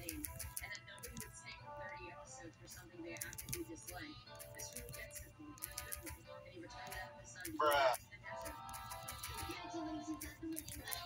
name, and that nobody would sing 30 episodes for something they actively dislike. This rule gets to them, and he returned that with son. Bruh. Congratulations on the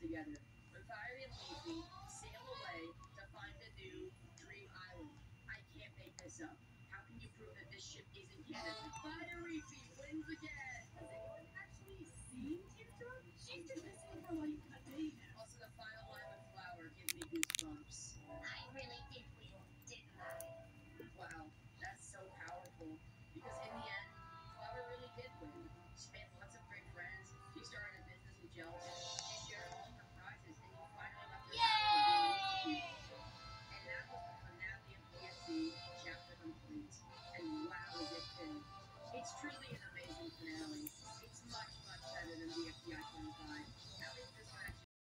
together. Retire and me, sail away to find a new dream island. I can't make this up. How can you prove that this ship isn't Canada? Fire Reefy wins again! really an amazing finale.